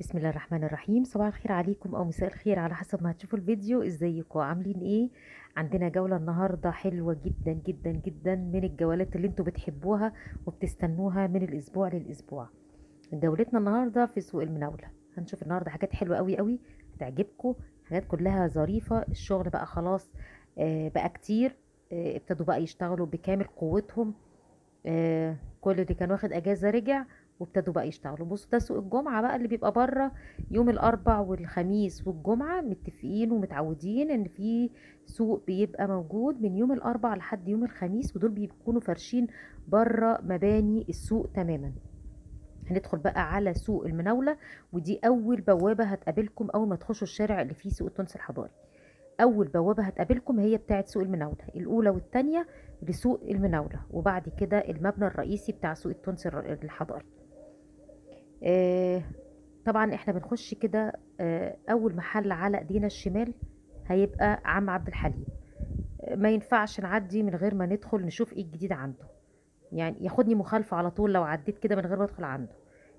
بسم الله الرحمن الرحيم. صباح الخير عليكم أو مساء الخير على حسب ما هتشوفوا الفيديو. إزيكم؟ عاملين إيه؟ عندنا جولة النهاردة حلوة جدا جدا جدا من الجولات اللي أنتوا بتحبوها وبتستنوها من الأسبوع للأسبوع. جولتنا النهاردة في سوق المناولة. هنشوف النهاردة حاجات حلوة قوي قوي هتعجبكم. حاجات كلها ظريفة. الشغل بقى خلاص آه، بقى كتير. آه، ابتدوا بقى يشتغلوا بكامل قوتهم. آه، كل اللي كان واخد أجازة رجع. وابتدوا بقى يشتغلوا. بصوا ده سوق الجمعة بقى اللي بيبقى بره يوم الأربع والخميس والجمعة متفقين ومتعودين إن في سوق بيبقى موجود من يوم الأربع لحد يوم الخميس ودول بيكونوا فارشين بره مباني السوق تماما. هندخل بقى على سوق المناولة ودي أول بوابة هتقابلكم أول ما تخشوا الشارع اللي فيه سوق التونس الحضاري. أول بوابة هتقابلكم هي بتاعة سوق المناولة الأولى والتانية لسوق المناولة وبعد كده المبنى الرئيسي بتاع سوق التونس الحضاري. طبعا إحنا بنخش كده آه، أول محل على ايدينا الشمال هيبقى عم عبد الحليم. آه، ما ينفعش نعدي من غير ما ندخل نشوف إيه الجديد عنده. يعني ياخدني مخالفة على طول لو عديت كده من غير ما أدخل عنده.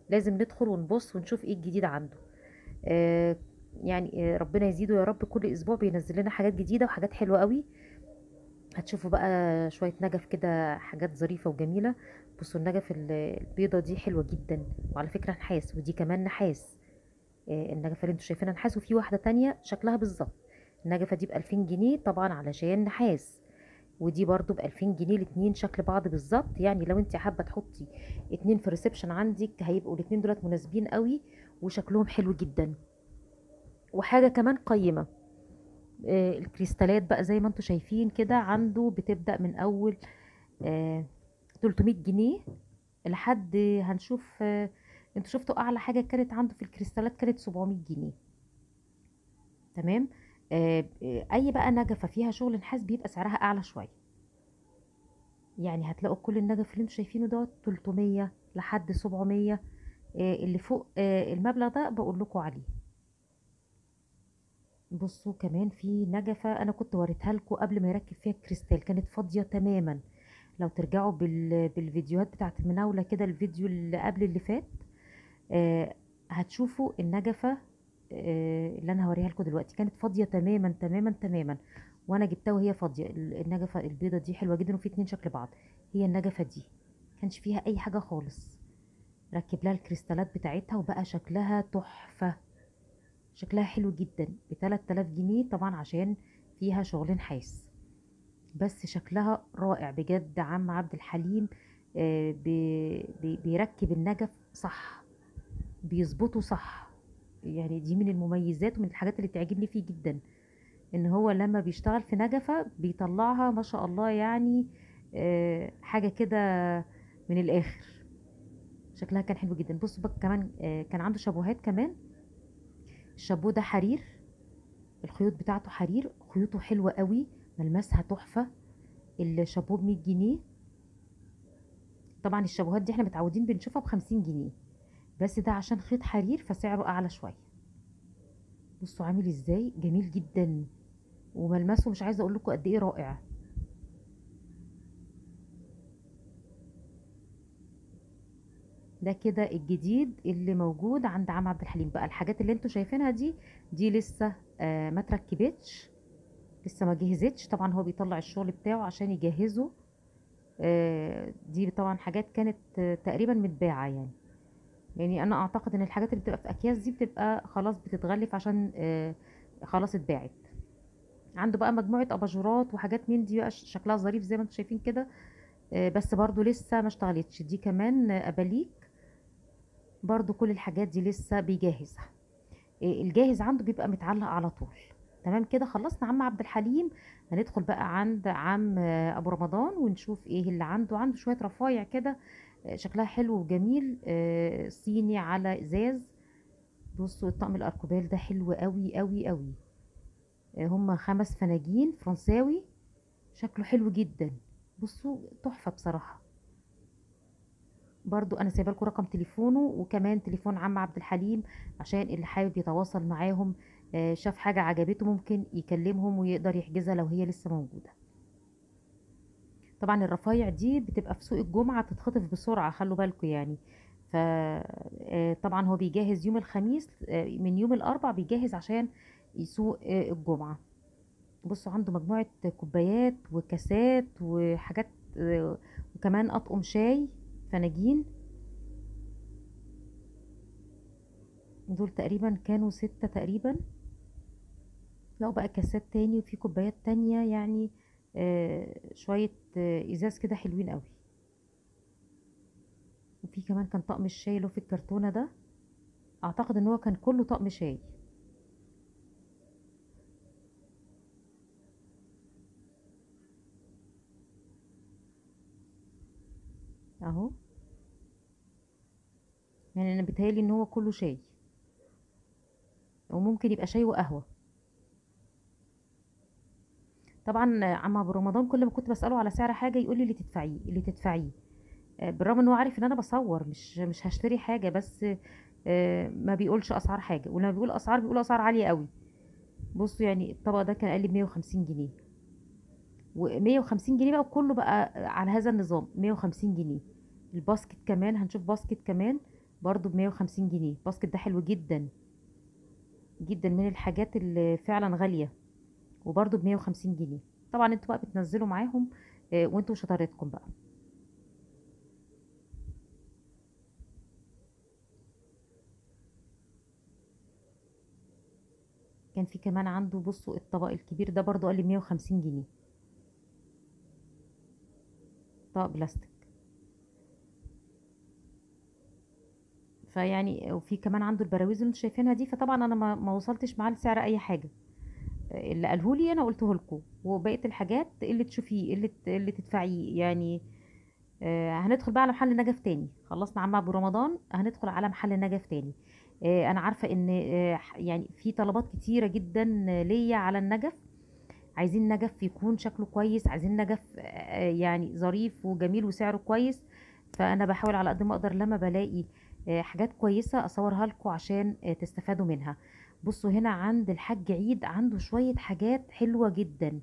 لازم ندخل ونبص ونشوف إيه الجديد عنده. آه، يعني آه، ربنا يزيده يا رب. كل أسبوع بينزل لنا حاجات جديدة وحاجات حلوة قوي. هتشوفوا بقى شوية نجف كده حاجات ظريفة وجميلة. بصوا النجف ال- البيضة دي حلوة جدا وعلى فكرة نحاس ودي كمان نحاس. آه، النجفة اللي أنتوا شايفينها نحاس وفي واحدة تانية شكلها بالظبط. النجفة دي بألفين جنيه طبعا علشان نحاس. ودي برضو بألفين جنيه الاتنين شكل بعض بالظبط. يعني لو انت حابة تحطي اتنين في ريسبشن عندك هيبقوا الاتنين دولت مناسبين قوي وشكلهم حلو جدا. وحاجة كمان قيمة. آه، الكريستالات بقى زي ما أنتوا شايفين كده عنده بتبدأ من أول آه، 300 جنيه لحد هنشوف أنتوا شفتوا أعلى حاجة كانت عنده في الكريستالات كانت 700 جنيه. تمام؟ آه، آه، أي بقى نجفة فيها شغل نحاس بيبقى سعرها أعلى شوية. يعني هتلاقوا كل النجف اللي أنتوا شايفينه دوت 300 لحد 700 آه، اللي فوق المبلغ ده بقول لكم عليه. بصوا كمان في نجفة أنا كنت وريتها لكم قبل ما يركب فيها الكريستال كانت فاضية تماما. لو ترجعوا بال... بالفيديوهات بتاعت المناولة كده الفيديو اللي قبل اللي فات آه هتشوفوا النجفة آه اللي أنا هوريها لكم دلوقتي كانت فاضية تماما تماما تماما. وأنا جبتها وهي فاضية. ال- النجفة البيضة دي حلوة جدا وفي اتنين شكل بعض. هي النجفة دي كانش فيها أي حاجة خالص. ركب لها الكريستالات بتاعتها وبقى شكلها تحفة. شكلها حلو جدا. ب 3000 جنيه طبعا عشان فيها شغل نحاس بس شكلها رائع بجد. عم عبد الحليم آه، بي- بي- بيركب النجف صح بيظبطه صح. يعني دي من المميزات ومن الحاجات اللي تعجبني فيه جدا إن هو لما بيشتغل في نجفة بيطلعها ما شاء الله يعني آه، حاجة كده من الآخر. شكلها كان حلو جدا. بصوا بقى كمان آه، كان عنده شابوهات كمان. الشابو ده حرير الخيوط بتاعته حرير خيوطه حلوة قوي. ملمسها تحفة الشابو ب 100 جنيه. طبعا الشابوهات دي إحنا متعودين بنشوفها ب 50 جنيه بس ده عشان خيط حرير فسعره أعلى شوية. بصوا عامل إزاي؟ جميل جدا. وملمسه مش عايزة أقول لكم قد إيه رائع. ده كده الجديد اللي موجود عند عم عبد الحليم. بقى الحاجات اللي أنتوا شايفينها دي دي لسه آه ما تركبتش. لسه ما جهزتش. طبعا هو بيطلع الشغل بتاعه عشان يجهزه. آه، دي طبعا حاجات كانت تقريبا متباعة يعني. يعني أنا أعتقد إن الحاجات اللي بتبقى في أكياس دي بتبقى خلاص بتتغلف عشان آه، خلاص اتباعت. عنده بقى مجموعة أباجورات وحاجات من دي بقى شكلها ظريف زي ما أنتم شايفين كده. آه، بس برضو لسه ما اشتغلتش. دي كمان أباليك. برضو كل الحاجات دي لسه بيجهزها. الجاهز عنده بيبقى متعلق على طول. تمام كده خلصنا عم عبد الحليم. هندخل بقى عند عم أبو رمضان ونشوف إيه اللي عنده. عنده شوية رفايع كده آه، شكلها حلو وجميل آه، صيني على إزاز. بصوا الطقم الاركوبال ده حلو قوي قوي قوي آه، هما خمس فناجين فرنساوي. شكله حلو جدا. بصوا تحفة بصراحة. برضو أنا سايبة لكم رقم تليفونه وكمان تليفون عم عبد الحليم عشان اللي حابب يتواصل معاهم شاف حاجة عجبته ممكن يكلمهم ويقدر يحجزها لو هي لسه موجودة. طبعا الرفايع دي بتبقى في سوق الجمعة بتتخطف بسرعة خلوا بالكم يعني. فطبعا هو بيجهز يوم الخميس آه، من يوم الأربع بيجهز عشان يسوق آه، الجمعة. بصوا عنده مجموعة كوبايات وكاسات وحاجات آه، وكمان أطقم شاي فناجين. دول تقريبا كانوا ستة تقريبا. لو بقى كاسات تاني وفي كوبايات تانية يعني آه شوية آه إزاز كده حلوين قوي. وفي كمان كان طقم الشاي اللي في الكرتونة ده. أعتقد إن هو كان كله طقم شاي. أهو. يعني أنا بيتهيألي إن هو كله شاي. وممكن يبقى شاي وقهوة. طبعا عم أبو رمضان كل ما كنت بسأله على سعر حاجة يقول لي اللي تدفعيه اللي تدفعيه. آه، بالرغم إن هو عارف إن أنا بصور مش مش هشتري حاجة بس آه، ما بيقولش أسعار حاجة. ولما بيقول أسعار بيقول أسعار عالية قوي. بصوا يعني الطبق ده كان قال لي ب 150 جنيه. و150 جنيه بقى وكله بقى على هذا النظام 150 جنيه. الباسكت كمان هنشوف باسكت كمان برضو ب 150 جنيه. الباسكت ده حلو جدا جدا من الحاجات اللي فعلا غالية. وبرضو ب 150 جنيه. طبعا أنتوا بقى بتنزلوا معاهم آه، وانتوا شطارتكم بقى. كان في كمان عنده بصوا الطبق الكبير ده برضو قال لي 150 جنيه. طبق بلاستيك. فيعني وفي كمان عنده البراويز اللي أنتوا شايفينها دي فطبعا أنا ما وصلتش معاه لسعر أي حاجة. اللي قاله لي أنا قلته لكم وبقية الحاجات اللي تشوفيه اللي اللي تدفعيه يعني آه، هندخل بقى على محل نجف تاني. خلصنا عم أبو رمضان هندخل على محل نجف تاني. آه، أنا عارفة إن آه، يعني في طلبات كتيرة جدا ليا على النجف. عايزين نجف يكون شكله كويس عايزين نجف آه، يعني ظريف وجميل وسعره كويس. فأنا بحاول على قد ما أقدر لما بلاقي آه، حاجات كويسة أصورها لكم عشان آه، تستفادوا منها. بصوا هنا عند الحاج عيد عنده شوية حاجات حلوة جدا.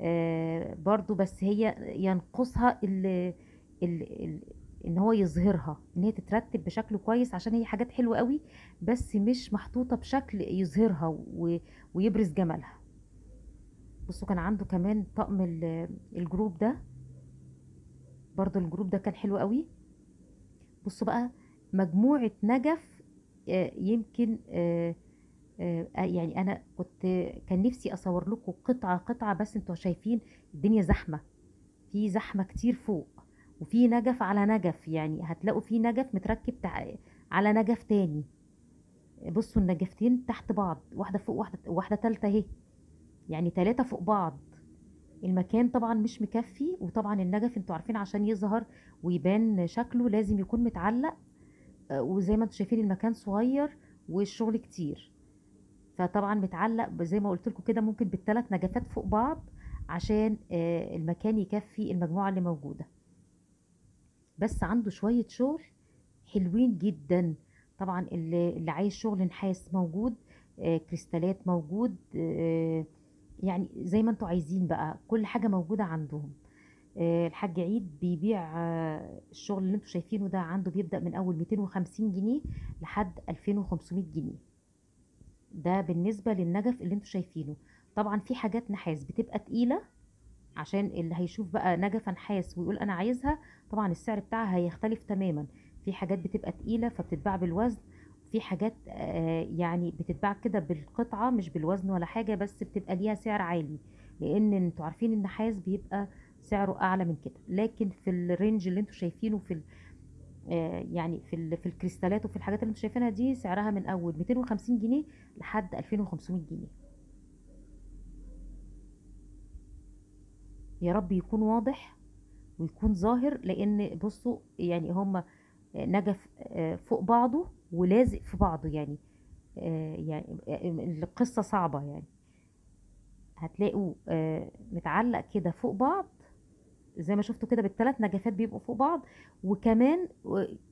آه، برضو بس هي ينقصها ال ال ال إن هو يظهرها إن هي تترتب بشكل كويس عشان هي حاجات حلوة قوي بس مش محطوطة بشكل يظهرها ويبرز جمالها. بصوا كان عنده كمان طقم ال- ال group ده. برضو ال group ده كان حلو قوي. بصوا بقى مجموعة نجف آه، يمكن آه، يعني أنا كنت كان نفسي أصور لكم قطعة قطعة بس أنتوا شايفين الدنيا زحمة. في زحمة كتير فوق وفي نجف على نجف يعني هتلاقوا في نجف متركب. على نجف تاني. بصوا النجفتين تحت بعض واحدة فوق واحدة واحدة تالتة أهي. يعني تلاتة فوق بعض. المكان طبعا مش مكفي وطبعا النجف أنتوا عارفين عشان يظهر ويبان شكله لازم يكون متعلق. آه، وزي ما أنتوا شايفين المكان صغير والشغل كتير. فطبعا متعلق زي ما قلت لكم كده ممكن بالثلاث نجفات فوق بعض عشان آه، المكان يكفي المجموعة اللي موجودة. بس عنده شوية شغل حلوين جدا. طبعا اللي, عايز شغل نحاس موجود آه، كريستالات موجود آه، يعني زي ما أنتوا عايزين بقى كل حاجة موجودة عندهم. الحاج عيد بيبيع الشغل اللي أنتوا شايفينه ده عنده بيبدأ من أول 250 جنيه لحد 2500 جنيه. ده بالنسبة للنجف اللي أنتوا شايفينه. طبعا في حاجات نحاس بتبقى تقيلة عشان اللي هيشوف بقى نجفة نحاس ويقول أنا عايزها طبعا السعر بتاعها هيختلف تماما. في حاجات بتبقى تقيلة فبتتباع بالوزن في حاجات آه، يعني بتتباع كده بالقطعة مش بالوزن ولا حاجة بس بتبقى ليها سعر عالي. لأن أنتوا عارفين النحاس بيبقى سعره أعلى من كده. لكن في الرينج اللي أنتوا شايفينه في يعني في في الكريستالات وفي الحاجات اللي أنتوا شايفينها دي سعرها من أول 250 جنيه لحد 2500 جنيه. يا رب يكون واضح ويكون ظاهر لأن بصوا يعني هما نجف آه، فوق بعضه ولازق في بعضه يعني آه، يعني آه، القصة صعبة يعني. هتلاقوا آه، متعلق كده فوق بعض زي ما شفتوا كده بالثلاث نجفات بيبقوا فوق بعض وكمان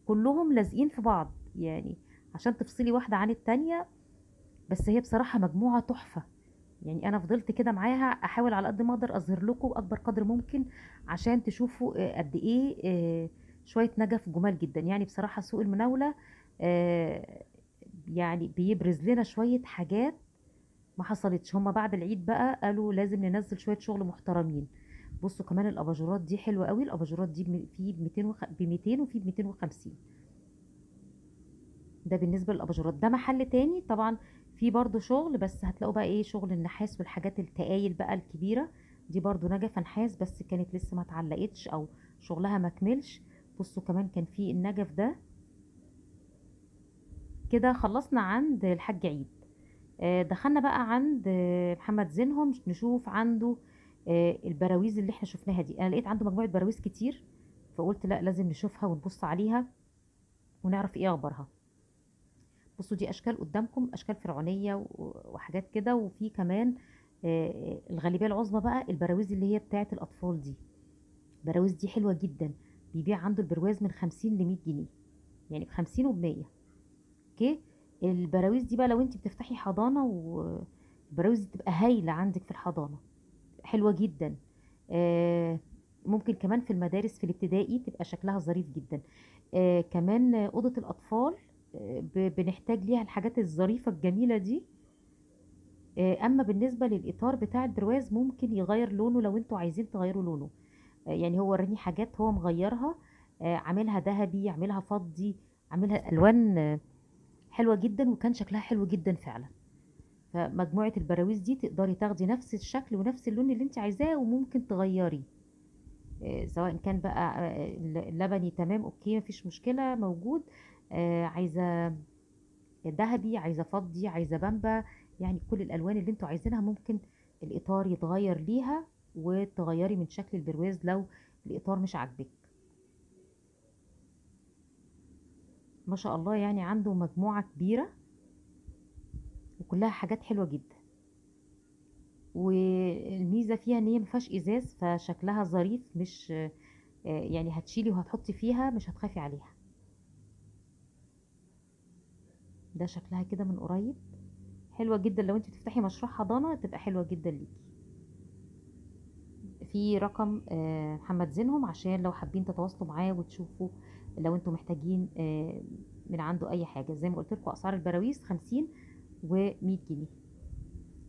كلهم لازقين في بعض يعني عشان تفصلي واحدة عن التانية بس هي بصراحة مجموعة تحفة. يعني أنا فضلت كده معاها أحاول على قد ما أقدر أظهر لكم أكبر قدر ممكن عشان تشوفوا آه، قد إيه آه، شوية نجف جمال جدا. يعني بصراحة سوق المناولة آه يعني بيبرز لنا شوية حاجات ما حصلتش. هما بعد العيد بقى قالوا لازم ننزل شوية شغل محترمين. بصوا كمان الأباجورات دي حلوة قوي الأباجورات دي في ب 200 ب 200 وفي ب 250 ده بالنسبة للأباجورات. ده محل تاني طبعا في برضو شغل بس هتلاقوا بقى إيه شغل النحاس والحاجات التقايل بقى الكبيرة. دي برضو نجفه نحاس بس كانت لسه ما اتعلقتش أو شغلها ما كملش. بصوا كمان كان في النجف ده. كده خلصنا عند الحاج عيد. آه، دخلنا بقى عند محمد زينهم نشوف عنده البراويز اللي إحنا شفناها دي. أنا لقيت عنده مجموعة براويز كتير فقلت لأ لازم نشوفها ونبص عليها ونعرف إيه أخبارها. بصوا دي أشكال قدامكم أشكال فرعونية وحاجات كده. وفي كمان آه، الغالبية العظمى بقى البراويز اللي هي بتاعة الأطفال دي. البراويز دي حلوة جدا. بيبيع عنده البرواز من 50 ل 100 جنيه. يعني ب 50 وب 100 okay؟ البراويز دي بقى لو انت بتفتحي حضانة والبراويز دي تبقى هايلة عندك في الحضانة. حلوة جدا. آه، ممكن كمان في المدارس في الابتدائي تبقى شكلها ظريف جدا. آه، كمان أوضة الأطفال آه، بنحتاج ليها الحاجات الظريفة الجميلة دي. أما بالنسبة للإطار بتاع البرواز ممكن يغير لونه لو أنتوا عايزين تغيروا لونه. يعني هو وراني حاجات هو مغيرها. عاملها ذهبي عاملها فضي عاملها ألوان حلوة جدا وكان شكلها حلو جدا فعلا. فمجموعة البراويز دي تقدري تاخدي نفس الشكل ونفس اللون اللي انت عايزاه وممكن تغيري. آه، سواء كان بقى آه، اللبني تمام okay مفيش مشكلة موجود. آه، عايزة ذهبي عايزة فضي عايزة بامبا يعني كل الألوان اللي أنتوا عايزينها ممكن الإطار يتغير ليها وتغيري من شكل البرواز لو الإطار مش عاجبك. ما شاء الله يعني عنده مجموعة كبيرة. وكلها حاجات حلوة جدا. والميزة فيها إن هي مفيهاش إزاز فشكلها ظريف مش يعني هتشيلي وهتحطي فيها مش هتخافي عليها. ده شكلها كده من قريب. حلوة جدا. لو انت بتفتحي مشروع حضانة تبقى حلوة جدا ليكي. في رقم آه، محمد زينهم عشان لو حابين تتواصلوا معاه وتشوفوا لو أنتوا محتاجين آه، من عنده أي حاجة. زي ما قلت لكم أسعار البراويز 50 و100 جنيه.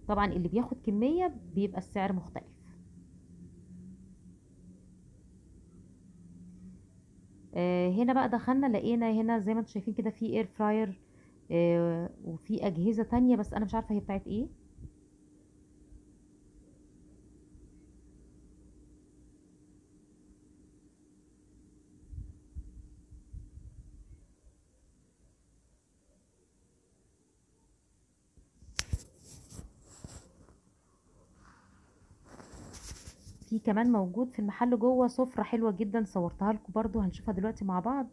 طبعا اللي بياخد كمية بيبقى السعر مختلف. آه، هنا بقى دخلنا لقينا هنا زي ما أنتم شايفين كده في اير فراير آه، وفي أجهزة تانية بس أنا مش عارفة هي بتاعت إيه في كمان موجود في المحل جوه سفرة حلوة جدا صورتها لكم برضو هنشوفها دلوقتي مع بعض.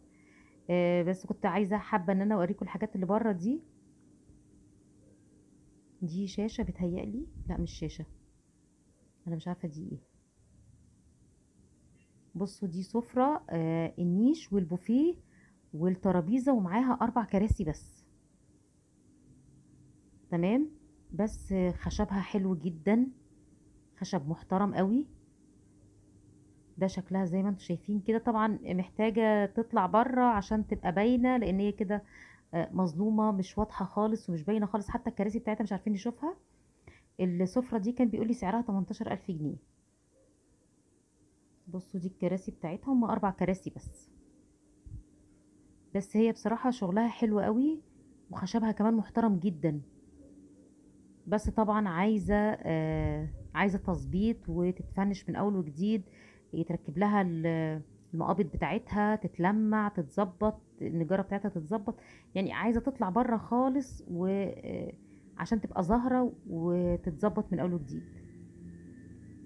آه، بس كنت عايزة حابة إن أنا أوريكم الحاجات اللي بره دي. دي شاشة بتهيألي لا مش شاشة. أنا مش عارفة دي إيه. بصوا دي سفرة آه، النيش والبوفيه والترابيزة ومعاها أربع كراسي بس. تمام؟ بس خشبها حلو جدا. خشب محترم قوي. ده شكلها زي ما أنتم شايفين كده. طبعا محتاجة تطلع بره عشان تبقى باينة لأن هي كده آه، مظلومة مش واضحة خالص ومش باينة خالص. حتى الكراسي بتاعتها مش عارفين نشوفها السفرة دي كان بيقولي سعرها 18 ألف جنيه. بصوا دي الكراسي بتاعتها هم أربع كراسي بس. بس هي بصراحة شغلها حلو قوي وخشبها كمان محترم جدا. بس طبعا عايزة آه عايزة تظبيط وتتفنش من أول وجديد. يتركب لها ال- المقابض بتاعتها تتلمع تتظبط النجارة بتاعتها تتظبط. يعني عايزة تطلع بره خالص وعشان تبقى ظاهرة وتتظبط من أول وجديد.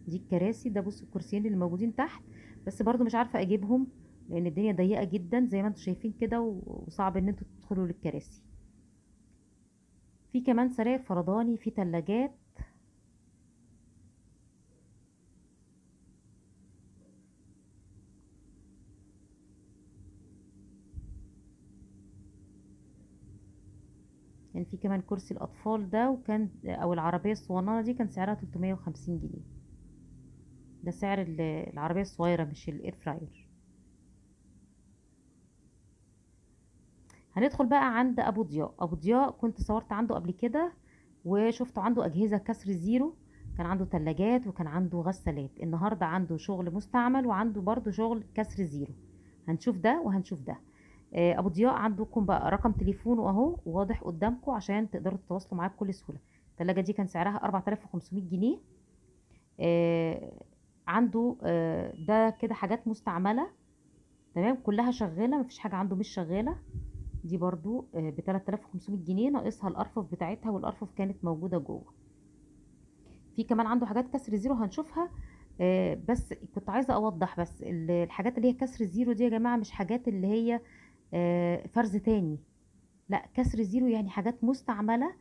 دي الكراسي ده بصوا الكرسيين اللي موجودين تحت بس برضو مش عارفة أجيبهم لأن الدنيا ضيقة جدا زي ما أنتم شايفين كده وصعب إن أنتوا تدخلوا للكراسي. في كمان سراير فرداني في تلاجات يعني في كمان كرسي الأطفال ده وكان أو العربية الصغننة دي كان سعرها 350 جنيه. ده سعر ال- العربية الصغيرة مش ال air fryer هندخل بقى عند أبو ضياء. أبو ضياء كنت صورت عنده قبل كده وشفته عنده أجهزة كسر زيرو. كان عنده تلاجات وكان عنده غسالات. النهارده عنده شغل مستعمل وعنده برضو شغل كسر زيرو. هنشوف ده وهنشوف ده. أبو ضياء عندكم بقى رقم تليفونه أهو واضح قدامكم عشان تقدروا تتواصلوا معاه بكل سهولة. التلاجة دي كان سعرها 4500 جنيه. آه، عنده آه، ده كده حاجات مستعملة. تمام؟ كلها شغالة مفيش حاجة عنده مش شغالة. دي برضو ب 3500 جنيه ناقصها الأرفف بتاعتها والأرفف كانت موجودة جوه. في كمان عنده حاجات كسر zero هنشوفها. آه، بس كنت عايزة أوضح بس ال- الحاجات اللي هي كسر zero دي يا جماعة مش حاجات اللي هي آه، فرز تاني. لا كسر zero يعني حاجات مستعملة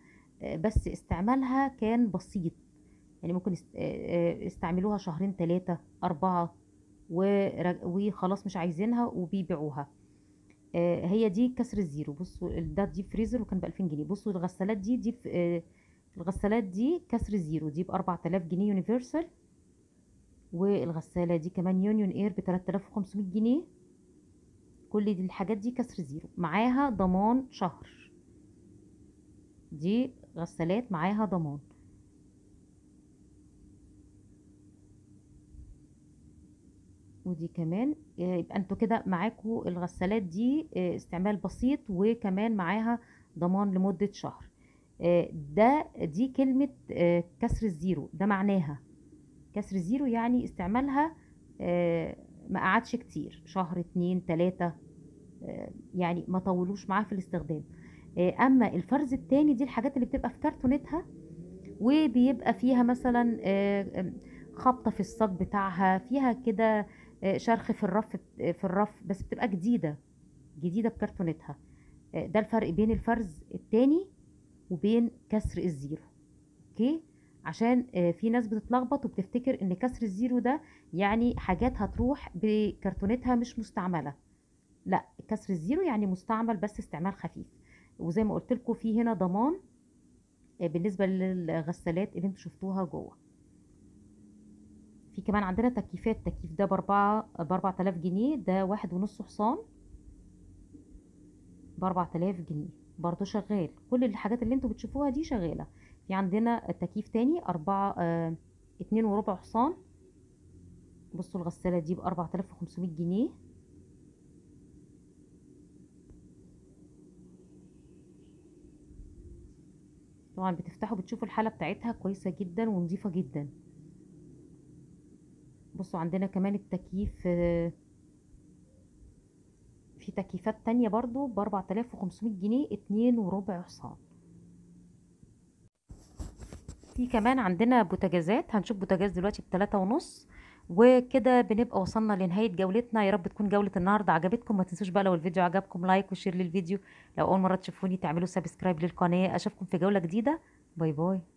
آه، بس استعمالها كان بسيط. يعني ممكن آه، آه، استعملوها شهرين ثلاثة أربعة وخلاص مش عايزينها وبيبيعوها. آه، هي دي كسر ال zero. بصوا ده deep freezer وكان ب 2000 جنيه. بصوا الغسالات دي دي آه، الغسالات دي كسر ال zero. دي ب 4000 جنيه Universal والغسالة دي كمان Union Air ب 3500 جنيه. كل دي الحاجات دي كسر zero. معاها ضمان شهر. دي غسالات معاها ضمان. ودي كمان آه، يبقى أنتوا كده معاكوا الغسالات دي آه، استعمال بسيط وكمان معاها ضمان لمدة شهر. آه، ده دي كلمة كسر ال zero. ده معناها كسر ال zero يعني استعمالها ما قعدش كتير. شهر اتنين تلاتة. يعني ما طولوش معاه في الاستخدام. آه، أما الفرز التاني دي الحاجات اللي بتبقى في كرتونتها وبيبقى فيها مثلا آه، آم، خبطة في الصاج بتاعها فيها كده آه، شرخ في الرف في الرف بس بتبقى جديدة جديدة بكرتونتها آه، ده الفرق بين الفرز التاني وبين كسر ال zero. okay؟ عشان آه، في ناس بتتلخبط وبتفتكر إن كسر ال zero ده يعني حاجات هتروح بكرتونتها مش مستعملة. لا كسر الزيرو يعني مستعمل بس استعمال خفيف. وزي ما قلت لكم في هنا ضمان آه، بالنسبة للغسالات اللي أنتوا شفتوها جوه. في كمان عندنا تكييفات التكييف ده بأربعة بأربعة آلاف جنيه ده واحد ونص حصان. بأربعة آلاف جنيه برضو شغال. كل الحاجات اللي أنتوا بتشوفوها دي شغالة. في عندنا تكييف تاني أربعة آه اتنين وربع حصان. بصوا الغسالة دي بأربعة آلاف وخمسمية جنيه. طبعا بتفتحوا بتشوفوا الحالة بتاعتها كويسة جدا ونظيفة جدا. بصوا عندنا كمان التكييف آه، في تكييفات تانية برضو آلاف وخمسمية جنيه اتنين وربع حصان. في كمان عندنا بوتاجازات هنشوف بوتاجاز دلوقتي بتلاتة ونص. وكده بنبقى وصلنا لنهاية جولتنا. يا رب تكون جولة النهاردة عجبتكم. ما تنسوش بقى لو الفيديو عجبكم like و share للفيديو. لو أول مرة تشوفوني تعملوا subscribe للقناة. أشوفكم في جولة جديدة. bye bye.